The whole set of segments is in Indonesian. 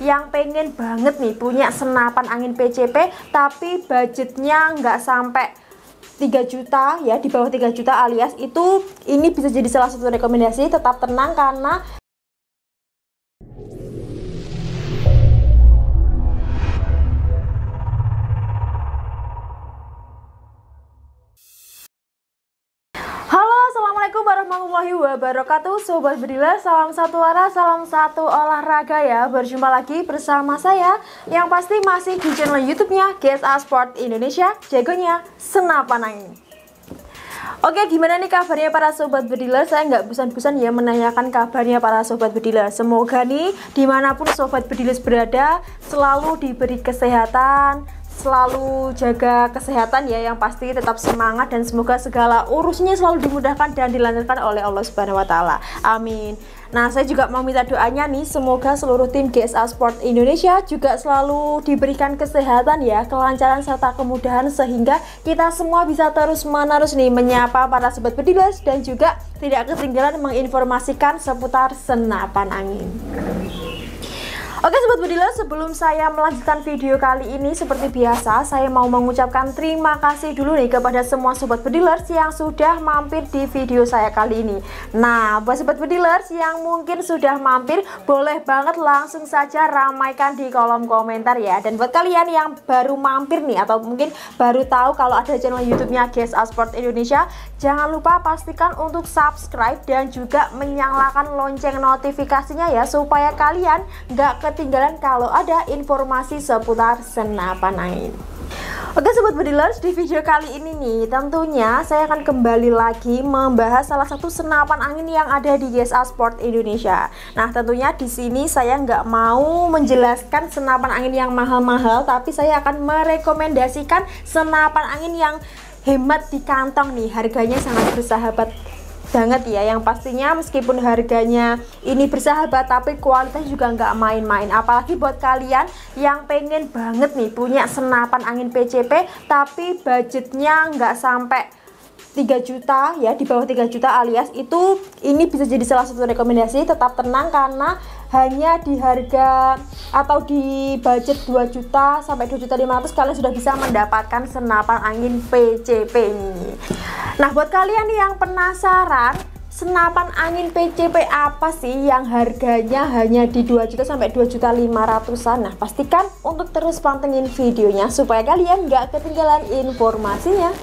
yang pengen banget nih punya senapan angin PCP tapi budgetnya nggak sampai 3 juta ya di bawah 3 juta alias itu ini bisa jadi salah satu rekomendasi tetap tenang karena warahmatullahi wabarakatuh. Sobat Bediler, salam satu arah, salam satu olahraga ya. Berjumpa lagi bersama saya Yang pasti masih di channel youtube-nya GSA Sport Indonesia Jagonya Senapan Angin Oke gimana nih kabarnya para sobat bediler? Saya nggak bosan-bosan ya menanyakan kabarnya para sobat bediler. Semoga nih di mana pun sobat bediler berada Selalu diberi kesehatan selalu jaga kesehatan ya yang pasti tetap semangat dan semoga segala urusnya selalu dimudahkan dan dilancarkan oleh Allah Subhanahu wa taala. Amin. Nah, saya juga mau minta doanya nih semoga seluruh tim GSA Sport Indonesia juga selalu diberikan kesehatan ya, kelancaran serta kemudahan sehingga kita semua bisa terus-menerus nih menyapa para sobat bedilas dan juga tidak ketinggalan menginformasikan seputar senapan angin. Oke Sobat Budila, sebelum saya melanjutkan video kali ini seperti biasa Saya mau mengucapkan terima kasih dulu nih kepada semua Sobat Bedilers yang sudah mampir di video saya kali ini. Nah, buat Sobat Bedilers yang mungkin sudah mampir Boleh banget langsung saja ramaikan di kolom komentar ya. Dan buat kalian yang baru mampir nih Atau mungkin baru tahu kalau ada channel youtube-nya GSA Sport Indonesia Jangan lupa pastikan untuk subscribe dan juga menyalakan lonceng notifikasinya ya Supaya kalian nggak ketinggalan kalau ada informasi seputar senapan angin. Oke sobat bedilers di video kali ini nih tentunya saya akan kembali lagi membahas salah satu senapan angin yang ada di GSA Sport Indonesia. Nah tentunya di sini saya nggak mau menjelaskan senapan angin yang mahal-mahal tapi saya akan merekomendasikan senapan angin yang hemat di kantong nih harganya sangat bersahabat banget ya. Yang pastinya meskipun harganya ini bersahabat tapi kualitas juga nggak main-main. Apalagi buat kalian yang pengen banget nih punya senapan angin PCP tapi budgetnya nggak sampai 3 juta ya di bawah 3 juta alias itu ini bisa jadi salah satu rekomendasi tetap tenang karena hanya di harga atau di budget 2 juta sampai 2 juta 500 kalian sudah bisa mendapatkan senapan angin PCP ini. Nah buat kalian yang penasaran senapan angin PCP apa sih yang harganya hanya di 2 juta sampai 2 juta 500an nah pastikan untuk terus pantengin videonya supaya kalian nggak ketinggalan informasinya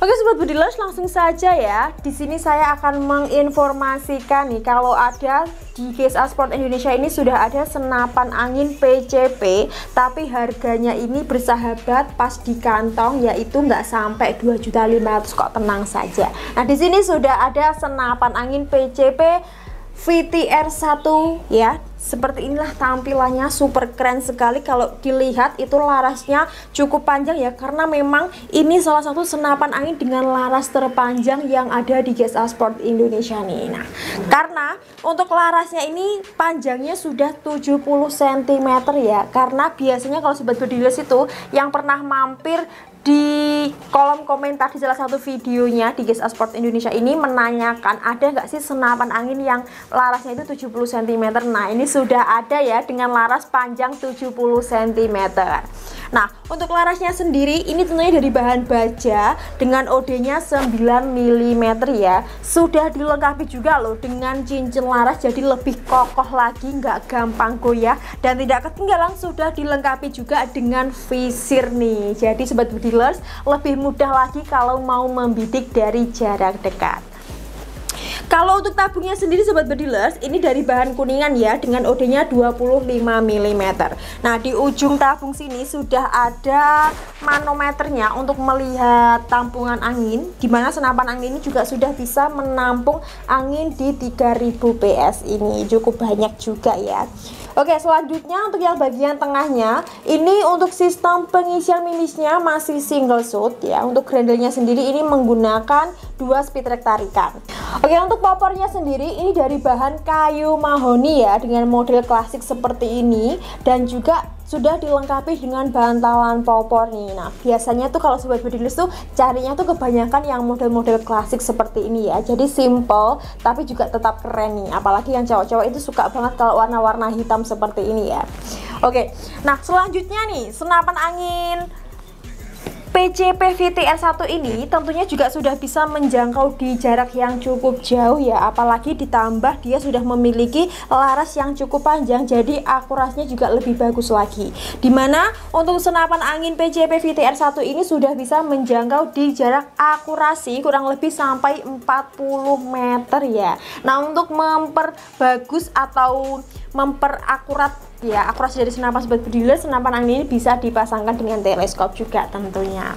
Oke sobat Budilers langsung saja ya. Di sini saya akan menginformasikan nih kalau ada di GSA Sport Indonesia ini sudah ada senapan angin PCP tapi harganya ini bersahabat pas di kantong yaitu nggak sampai 2.500 kok tenang saja. Nah, di sini sudah ada senapan angin PCP VTR 1 ya seperti inilah tampilannya super keren sekali. Kalau dilihat itu larasnya cukup panjang ya karena memang ini salah satu senapan angin dengan laras terpanjang yang ada di GSA Sport Indonesia nih. Nah karena untuk larasnya ini panjangnya sudah 70 cm ya karena biasanya kalau sobat bediles itu yang pernah mampir di kolom komentar di salah satu videonya di GSA Sport Indonesia ini menanyakan ada nggak sih senapan angin yang larasnya itu 70 cm nah ini sudah ada ya dengan laras panjang 70 cm Nah, untuk larasnya sendiri ini tentunya dari bahan baja dengan OD-nya 9 mm ya. Sudah dilengkapi juga loh dengan cincin laras jadi lebih kokoh lagi, nggak gampang goyah dan tidak ketinggalan sudah dilengkapi juga dengan visir nih. Jadi sobat dealers lebih mudah lagi kalau mau membidik dari jarak dekat. Kalau untuk tabungnya sendiri sobat bedilers ini dari bahan kuningan ya dengan OD-nya 25 mm. Nah, di ujung tabung sini sudah ada manometernya untuk melihat tampungan angin di mana senapan angin ini juga sudah bisa menampung angin di 3000 PS ini. Cukup banyak juga ya. Oke selanjutnya untuk yang bagian tengahnya ini untuk sistem pengisian mimisnya masih single shot ya. Untuk grandelnya sendiri ini menggunakan dua speed track tarikan. Oke untuk popornya sendiri ini dari bahan kayu mahoni ya dengan model klasik seperti ini dan juga sudah dilengkapi dengan bantalan popor nih. Nah, biasanya tuh kalau sobat bodygless tuh carinya tuh kebanyakan yang model-model klasik seperti ini ya. Jadi simple tapi juga tetap keren nih. Apalagi yang cowok-cowok itu suka banget kalau warna-warna hitam seperti ini ya. Oke. Nah, selanjutnya nih, senapan angin PCP VTR1 ini tentunya juga sudah bisa menjangkau di jarak yang cukup jauh ya. Apalagi ditambah dia sudah memiliki laras yang cukup panjang jadi akurasinya juga lebih bagus lagi. Di mana untuk senapan angin PCP VTR1 ini sudah bisa menjangkau di jarak akurasi kurang lebih sampai 40 meter ya. Nah untuk memperbagus atau memperakurat ya akurasi dari senapan sobat bediler senapan angin ini bisa dipasangkan dengan teleskop juga tentunya.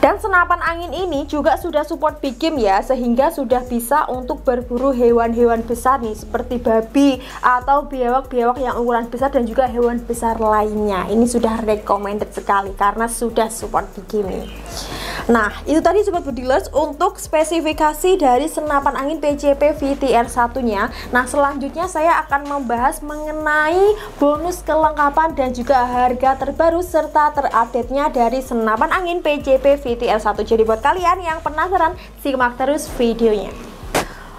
Dan senapan angin ini juga sudah support big game ya sehingga sudah bisa untuk berburu hewan-hewan besar nih seperti babi atau biawak-biawak yang ukuran besar dan juga hewan besar lainnya. Ini sudah recommended sekali karena sudah support big game nih Nah, itu tadi sobat bedilers untuk spesifikasi dari senapan angin PCP VTR satunya. Nah, selanjutnya saya akan membahas mengenai bonus kelengkapan dan juga harga terbaru serta terupdate-nya dari senapan angin PCP VTR 1. Jadi buat kalian yang penasaran, simak terus videonya.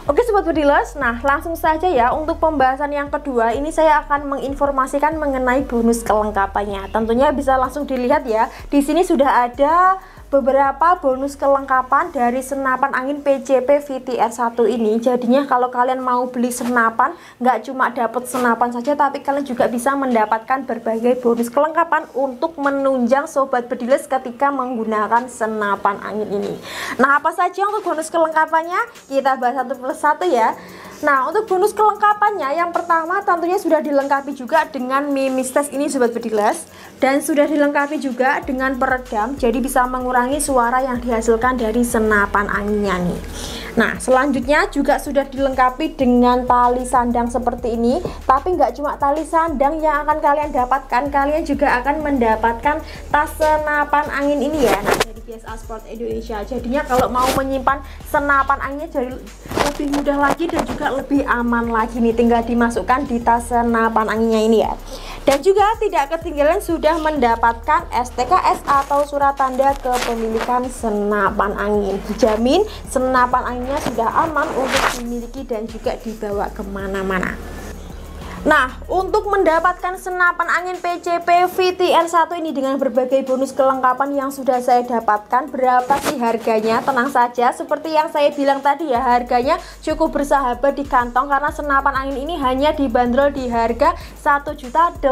Oke sobat bedilers, nah langsung saja ya untuk pembahasan yang kedua ini saya akan menginformasikan mengenai bonus kelengkapannya. Tentunya bisa langsung dilihat ya. Di sini sudah ada beberapa bonus kelengkapan dari senapan angin PCP VTR1 ini. Jadinya kalau kalian mau beli senapan nggak cuma dapat senapan saja tapi kalian juga bisa mendapatkan berbagai bonus kelengkapan untuk menunjang sobat bediles ketika menggunakan senapan angin ini. Nah apa saja untuk bonus kelengkapannya? Kita bahas satu persatu ya Nah, untuk bonus kelengkapannya yang pertama tentunya sudah dilengkapi juga dengan mimis test ini sobat bedilas dan sudah dilengkapi juga dengan peredam jadi bisa mengurangi suara yang dihasilkan dari senapan anginnya nih. Nah, selanjutnya juga sudah dilengkapi dengan tali sandang seperti ini, tapi nggak cuma tali sandang yang akan kalian dapatkan, kalian juga akan mendapatkan tas senapan angin ini ya. Nah, dari GSA Sport Indonesia. Jadinya kalau mau menyimpan senapan anginnya jadi lebih mudah lagi dan juga lebih aman lagi nih. Tinggal dimasukkan di tas senapan anginnya ini ya. Dan juga tidak ketinggalan sudah mendapatkan STKS atau surat tanda kepemilikan senapan angin. Dijamin senapan anginnya sudah aman untuk dimiliki dan juga dibawa ke mana-mana Nah, untuk mendapatkan senapan angin PCP VTR1 ini dengan berbagai bonus kelengkapan yang sudah saya dapatkan, berapa sih harganya? Tenang saja, seperti yang saya bilang tadi ya, harganya cukup bersahabat di kantong karena senapan angin ini hanya dibanderol di harga 1.800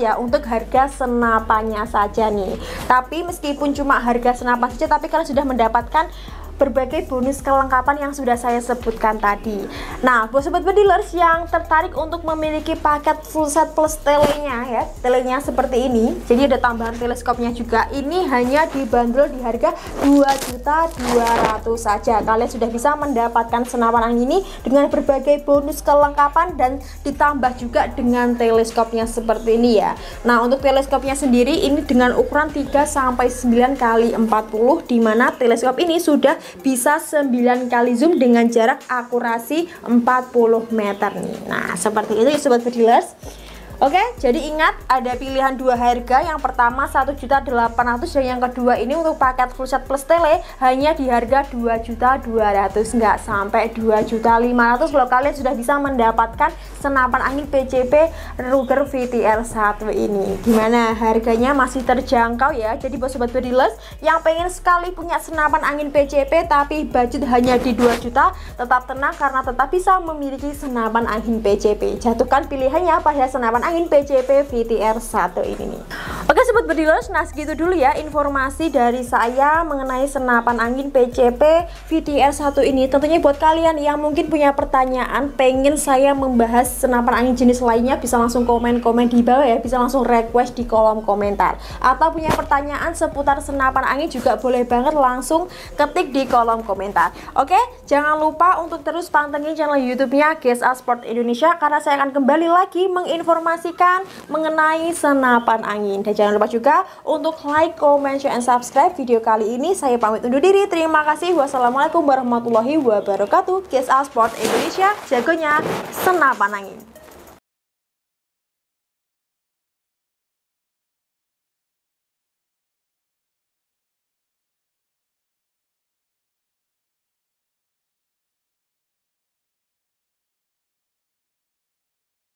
ya untuk harga senapannya saja nih. Tapi meskipun cuma harga senapan saja, tapi kalian sudah mendapatkan berbagai bonus kelengkapan yang sudah saya sebutkan tadi. Nah, buat sobat bedilers yang tertarik untuk memiliki paket full set plus telenya ya, telenya seperti ini. Jadi ada tambahan teleskopnya juga. Ini hanya dibanderol di harga 2.200 saja. Kalian sudah bisa mendapatkan senapan angin ini dengan berbagai bonus kelengkapan dan ditambah juga dengan teleskopnya seperti ini ya. Nah, untuk teleskopnya sendiri ini dengan ukuran 3 sampai 9 kali 40 di mana teleskop ini sudah bisa 9 kali zoom dengan jarak akurasi 40 meter. Nih nah seperti itu ya sobat dealers Oke, jadi ingat ada pilihan dua harga. Yang pertama 1.800 dan yang kedua ini untuk paket full set plus tele hanya di harga 2.200 nggak sampai 2.500 kalau kalian sudah bisa mendapatkan senapan angin PCP Ruger VTR 1 ini. Gimana harganya masih terjangkau ya. Jadi buat sobat bediles yang pengen sekali punya senapan angin PCP tapi budget hanya di 2 juta, tetap tenang karena tetap bisa memiliki senapan angin PCP. Jatuhkan pilihannya pada senapan angin PCP VTR 1 ini nih. Oke sobat bedilers, nah segitu dulu ya informasi dari saya mengenai senapan angin PCP VTR 1 ini. Tentunya buat kalian yang mungkin punya pertanyaan pengen saya membahas senapan angin jenis lainnya bisa langsung komen-komen di bawah ya. Bisa langsung request di kolom komentar. Atau punya pertanyaan seputar senapan angin juga boleh banget langsung ketik di kolom komentar. Oke, jangan lupa untuk terus pantengin channel youtube-nya GSA Sport Indonesia Karena saya akan kembali lagi menginformasikan menginformasikan mengenai senapan angin. Dan jangan lupa juga untuk like, comment, share, and subscribe video kali ini. Saya pamit undur diri. Terima kasih. Wassalamualaikum warahmatullahi wabarakatuh. KSA Sport Indonesia, jagonya senapan angin.